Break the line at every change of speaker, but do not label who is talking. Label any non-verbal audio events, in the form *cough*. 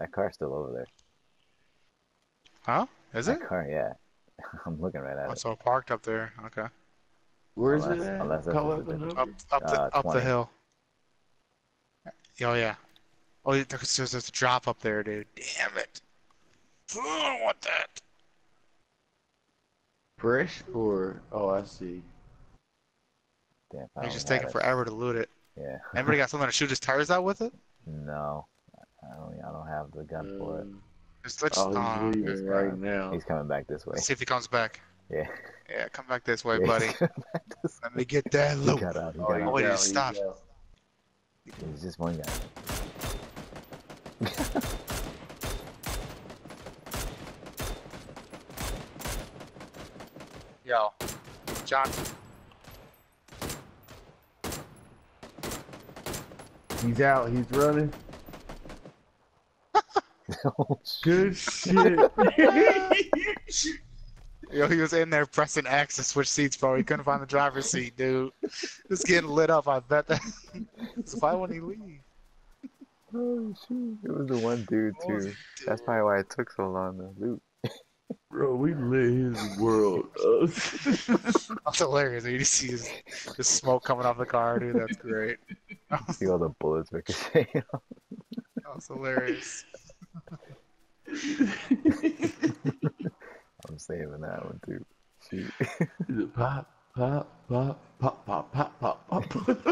That car's still over there.
Huh? Is it?
That car, yeah. *laughs* I'm looking right at
Oh,
it.
so parked up there. Okay.
Where's it
Unless-
at?
unless that's
up the.
Up, up the,
Uh,
up the hill. Oh yeah. Oh, there's, there's there's a drop up there, dude. Damn it. I don't want that.
Fresh or oh, I see.
Damn, I
It's just taking
it.
forever to loot it.
Yeah. *laughs*
Anybody got something to shoot his tires out with it?
No. I don't, I don't have the gun for it.
Um,
Just let's,
oh,
uh,
he's leaving right now.
He's coming back this way.
let's see if he comes back.
Yeah.
Yeah, come back this way,
Yeah,
buddy.
he's coming back this
Let me get that
He
loot.
got out. He
Oh,
got
he's
out.
Oh, he
out,
just
he's
stopped.
out.
He's just one guy. *laughs*
Yo, John.
He's out. He's running.
Oh,
Good shit. *laughs*
Yo, he was in there pressing X to switch seats, bro. He couldn't find the driver's seat, dude. It's getting lit up. I bet that. *laughs* so why wouldn't he leave?
oh shoot. It was the one dude
Oh,
too. That's probably why it took so long to loot.
Bro, we lit his world up. *laughs*
That's hilarious. You just see his, the smoke coming off the car, dude. That's great.
See all the bullets ricocheting.
That's hilarious.
Saving that one too. Shoot.
pop, pop, pop, pop, pop, pop, pop, pop. *laughs*